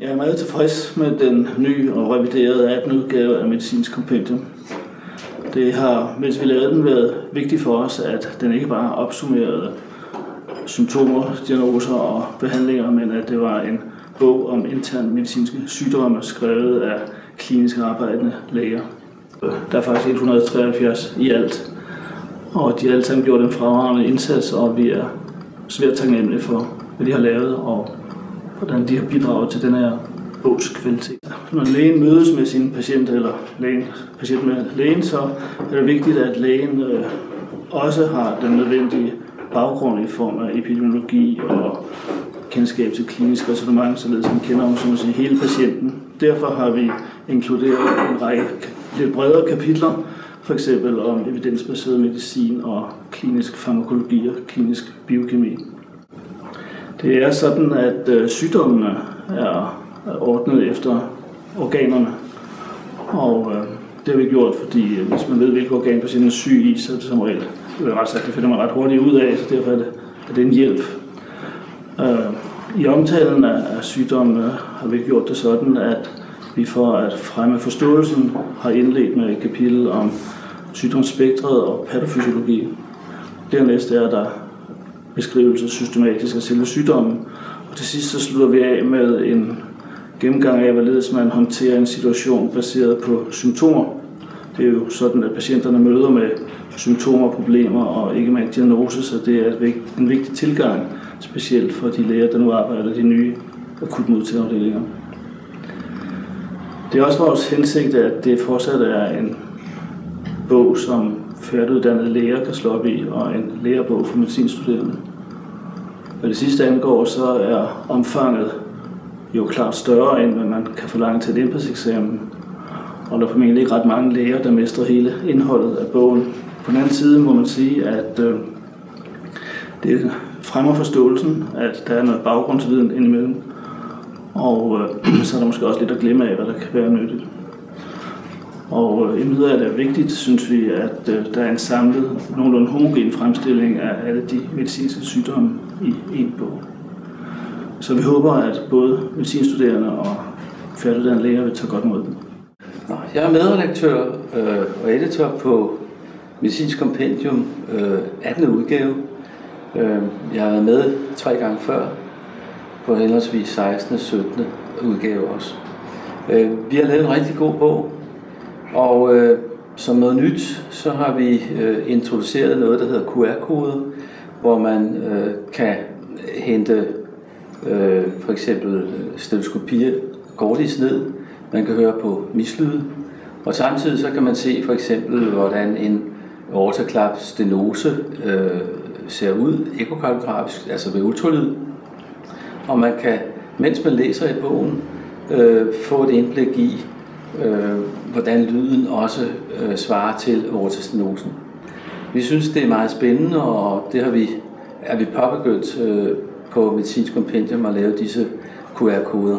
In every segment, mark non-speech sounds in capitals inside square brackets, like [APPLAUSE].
Jeg er meget tilfreds med den nye og reviderede 18. udgave af Medicinsk Kompendium. Det har, mens vi lavede den, været vigtigt for os, at den ikke bare opsummerede symptomer, diagnoser og behandlinger, men at det var en bog om intern medicinske sygdomme, skrevet af klinisk arbejdende læger. Der er faktisk 173 i alt, og de har alle sammen gjort en fremragende indsats, og vi er svært taknemmelige for, hvad de har lavet, og hvordan de har bidraget til den her bogs kvalitet. Når lægen mødes med sin patient, eller lægen, patient med lægen, så er det vigtigt, at lægen øh, også har den nødvendige baggrund i form af epidemiologi og kendskab til klinisk resonemang, således man kender om som sige, hele patienten. Derfor har vi inkluderet en række lidt bredere kapitler, for eksempel om evidensbaseret medicin og klinisk farmakologi og klinisk biokemi. Det er sådan, at øh, sygdommene er ordnet efter organerne, og øh, det har vi gjort, fordi øh, hvis man ved, hvilke organ patienten er syg i, så er det som regel, det, er ret sagt, det finder man ret hurtigt ud af, så derfor er det, er det en hjælp. Øh, I omtalen af sygdommene øh, har vi gjort det sådan, at vi for at fremme forståelsen har indledt med et kapitel om sygdomsspektret og patofysiologi. Dernæst er der beskrivelse systematisk af selve sygdommen. Og til sidst så slutter vi af med en gennemgang af, hvorledes man håndterer en situation baseret på symptomer. Det er jo sådan, at patienterne møder med symptomer, problemer og ikke med en diagnose, så det er en vigtig tilgang, specielt for de læger, der nu arbejder i de nye akutmodtagerafdelinger. Det er også vores hensigt, at det fortsat er en bog, som færdiguddannede læger kan slå op i, og en lærebog for medicinstuderende. Hvad det sidste angår, så er omfanget jo klart større, end hvad man kan forlange til et indpasseksamen. Og der er formentlig ikke ret mange læger, der mestrer hele indholdet af bogen. På den anden side må man sige, at øh, det fremmer forståelsen, at der er noget baggrundsviden indimellem. Og øh, [CLEARS THROAT] så er der måske også lidt at glemme af, hvad der kan være nyttigt. Og øh, endvidere er det vigtigt, synes vi, at øh, der er en samlet, nogenlunde homogen fremstilling af alle de medicinske sygdomme i én bog. Så vi håber, at både medicinstuderende og færdiguddannede læger vil tage godt mod den. Jeg er medredaktør øh, og editor på Medicinsk Kompendium øh, 18. udgave. Øh, jeg har været med tre gange før på henholdsvis 16. og 17. udgave også. Øh, vi har lavet en rigtig god bog, og øh, som noget nyt, så har vi øh, introduceret noget, der hedder QR-kode, hvor man øh, kan hente øh, for eksempel øh, stetoskopier gårdis ned. Man kan høre på mislyde. Og samtidig så kan man se for eksempel, hvordan en aortaklap stenose øh, ser ud ekokardiografisk, altså ved ultralyd. Og man kan, mens man læser i bogen, øh, få et indblik i, øh, hvordan lyden også øh, svarer til aortastenosen. Vi synes, det er meget spændende, og det har vi, er vi påbegyndt øh, på Medicinsk Kompendium at lave disse QR-koder.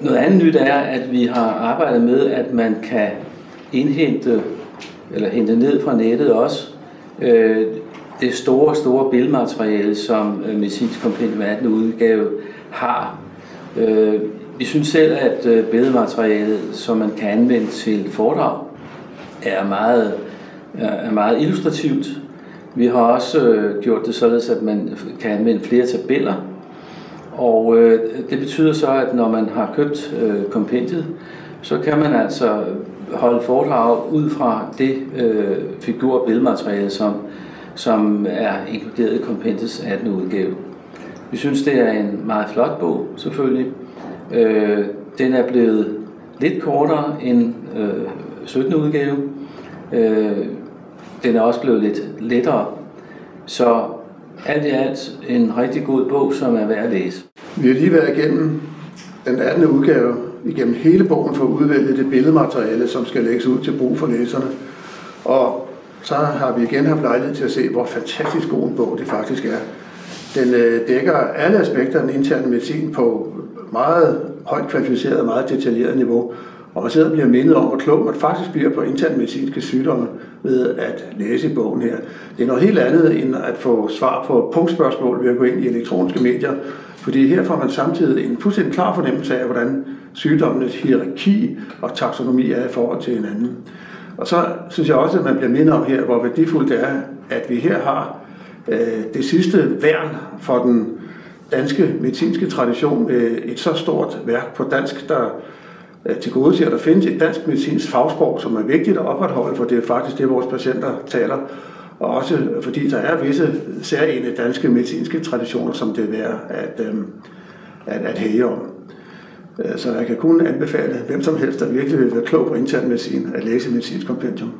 Noget andet nyt er, at vi har arbejdet med, at man kan indhente eller hente ned fra nettet også øh, det store, store billedmateriale, som øh, Medicinsk Kompendium 18 udgave har. Øh, vi synes selv, at øh, billedmaterialet, som man kan anvende til foredrag, er meget, er meget illustrativt. Vi har også øh, gjort det således, at man kan anvende flere tabeller. Og øh, det betyder så, at når man har købt øh, kompendiet, så kan man altså holde foredrag ud fra det øh, figur- og billedmateriale, som, som er inkluderet i kompendiets 18. udgave. Vi synes, det er en meget flot bog, selvfølgelig. Øh, den er blevet lidt kortere end øh, 17. udgave. Øh, den er også blevet lidt lettere. Så alt i alt en rigtig god bog, som er værd at læse. Vi har lige været igennem den 18. udgave, igennem hele bogen for at udvælge det billedmateriale, som skal lægges ud til brug for læserne. Og så har vi igen haft lejlighed til at se, hvor fantastisk god en bog det faktisk er. Den øh, dækker alle aspekter af den interne medicin på meget højt kvalificeret og meget detaljeret niveau. Og man sidder og bliver mindet om, hvor klog man faktisk bliver på interne medicinske sygdomme, ved at læse bogen her. Det er noget helt andet end at få svar på punktspørgsmål ved at gå ind i elektroniske medier, fordi her får man samtidig en fuldstændig klar fornemmelse af, hvordan sygdommenes hierarki og taksonomi er i forhold til hinanden. Og så synes jeg også, at man bliver mindet om her, hvor værdifuldt det er, at vi her har øh, det sidste værn for den danske medicinske tradition med et så stort værk på dansk, der øh, til gode siger, at der findes et dansk medicinsk fagsprog, som er vigtigt at opretholde, for det er faktisk det, vores patienter taler. Og også fordi der er visse særlige danske medicinske traditioner, som det er værd at, øhm, at, at hæge om. Øh, så jeg kan kun anbefale hvem som helst, der virkelig vil være klog på intern medicin, at læse medicinsk kompendium.